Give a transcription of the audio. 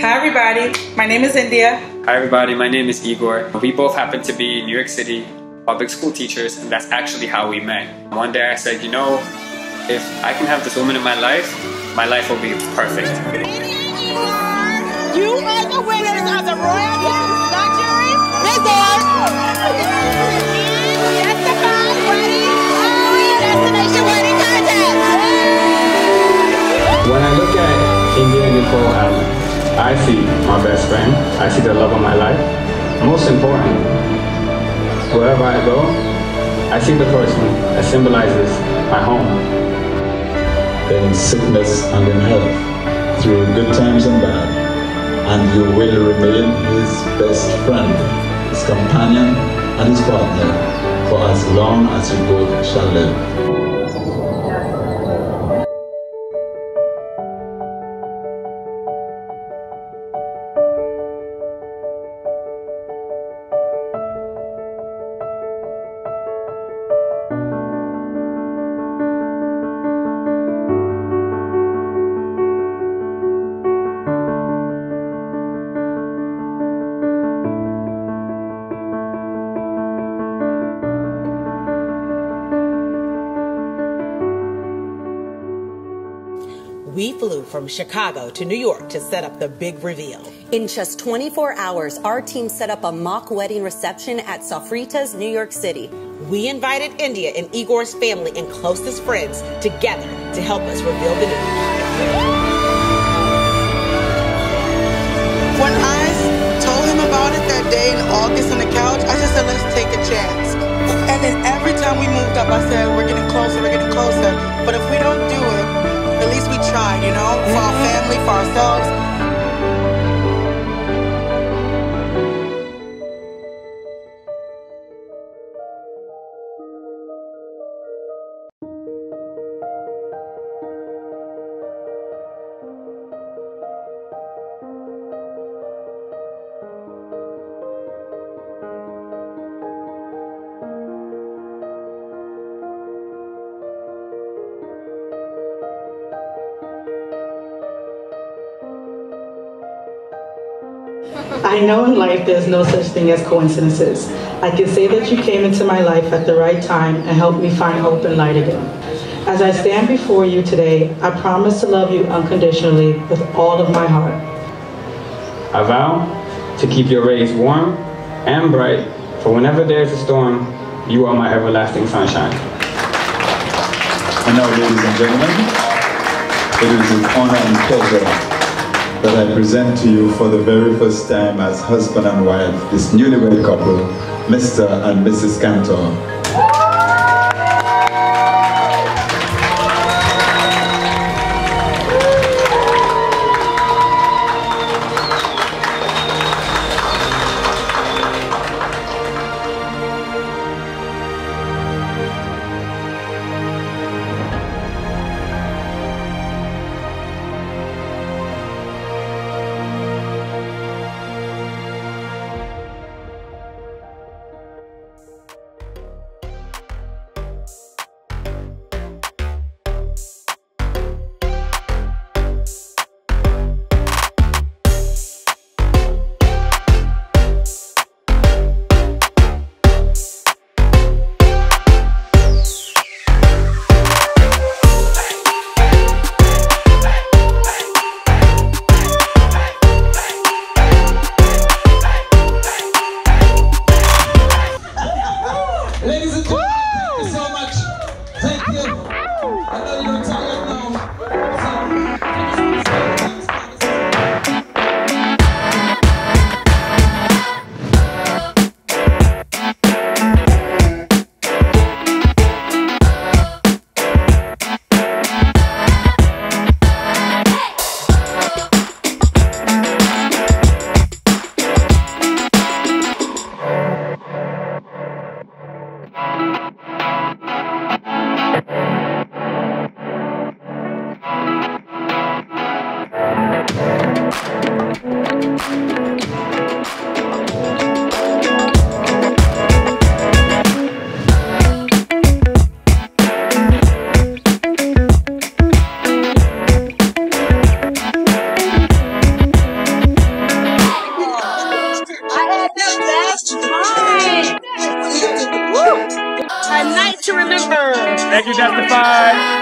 Hi, everybody. My name is India. Hi, everybody. My name is Igor. We both happen to be New York City public school teachers, and that's actually how we met. One day I said, you know, if I can have this woman in my life, my life will be perfect. You are the winners of the Royal Luxury I see my best friend. I see the love of my life. Most important, wherever I go, I see the person that symbolizes my home. In sickness and in health, through good times and bad, and you will remain his best friend, his companion, and his partner for as long as you both shall live. We flew from Chicago to New York to set up the big reveal. In just 24 hours, our team set up a mock wedding reception at Sofrito's, New York City. We invited India and Igor's family and closest friends together to help us reveal the news. When I told him about it that day in August on the couch, I just said, let's take a chance. And then every time we moved up, I said, we're getting closer, we're getting for ourselves. I know in life there's no such thing as coincidences. I can say that you came into my life at the right time and helped me find hope and light again. As I stand before you today, I promise to love you unconditionally with all of my heart. I vow to keep your rays warm and bright, for whenever there's a storm, you are my everlasting sunshine. And now, ladies and gentlemen, it is an honor and pleasure that I present to you for the very first time as husband and wife, this newlywed couple, Mr. and Mrs. Cantor. Ladies and gentlemen, thank you so much. Thank you. I know you don't Thank you, Destify.